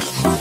Thank.